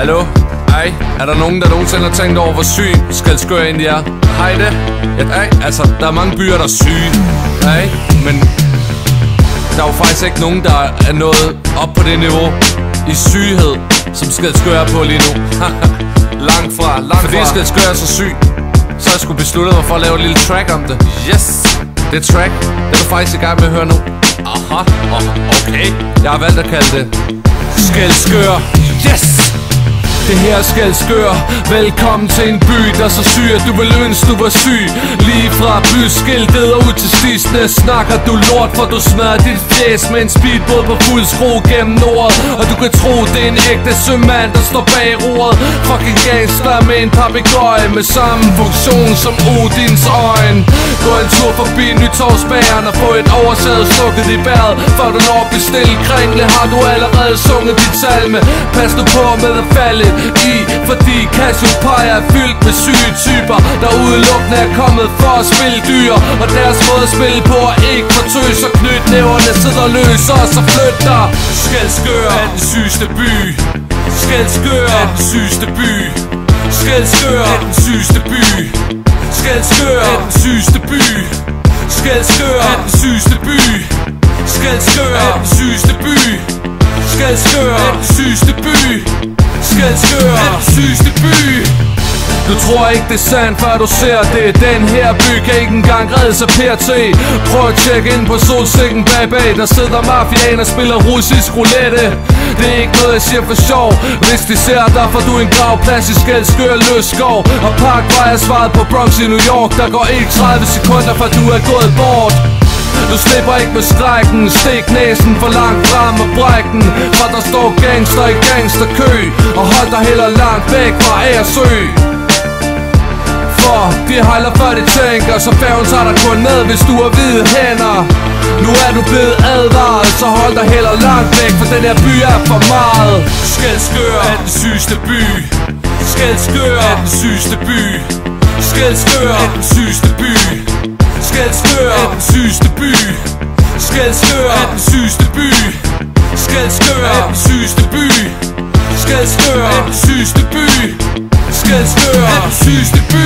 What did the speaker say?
Hallo? Hej, er der nogen, der nogensinde har tænkt over, hvor syg Skalskør egentlig er? Hej det? Ja, hej, altså, der er mange byer, der er syge. Hej, men der er jo faktisk ikke nogen, der er nået op på det niveau i syghed, som Skalskør er på lige nu. langt fra, langt Fordi fra. Fordi Skalskør er så syg, så har jeg skulle beslutte mig for at lave et lille track om det. Yes! Det track, det er du faktisk i gang med at høre nu. Aha, oh, okay. Jeg har valgt at kalde det Skalskør. Yes! Det her skal skør Velkommen til en by, der er så syg At du vil ønske du var syg. Lige fra byskiltet og ud til sidste Snakker du lort, for du smadrer dit fjes Med en speedbåd på fuld skru gennem nord. Og du kan tro, det er en ægte sømand, der står bag roret Fucking gangster med en papegøje Med samme funktion som Odins øjne. Gå en tur forbi Nytorvsbæren Og få et oversædet stukket i vejret. Før du når bestille kringle Har du allerede sunget dit salme. Pas nu på med at falde i Fordi Cassiopeia er fyldt med syge typer Der udelukkende er kommet for at spille dyr Og deres måde at spille på er ikke for tøs Og knytnæverne sidder løs og så flytter. Skelskør er den sygeste by. Skelskør er den sygeste by. Skelskør er den sygeste by. Skelskør er den sygeste by. Skelskør er den sygeste by. Skelskør er den sygeste by. Skalskør er den sygeste by. Skalskør er den sygeste by. Du tror ikke det er sandt, før du ser det. Den her by kan ikke engang redde sig PRT Prøv at tjekke ind på solsikken bag bag Der sidder mafianer og spiller russisk roulette. Det er ikke noget jeg siger for sjov. Hvis de ser dig, får du en gravplads i skældskør løs skov. Og Parkvej er svaret på Bronx i New York. Der går ikke 30 sekunder, før du er gået bort du slipper ikke med strækken. Stik næsen for langt frem og bræk den For der står gangster i gangsterkø. Og hold dig heller langt væk fra Æresø For de hejler før de tænker Så færgen tager dig kun ned hvis du har hvide hænder. Nu er du blevet advaret, så hold dig heller langt væk For den her by er for meget. Skalskør er den sygeste by. Skalskør er den sygeste by. Skalskør er den sygeste by. Skelskør er den sygeste by. Skelskør er den sygeste by. Er den sygeste by. Er den sygeste by. Er den sygeste by.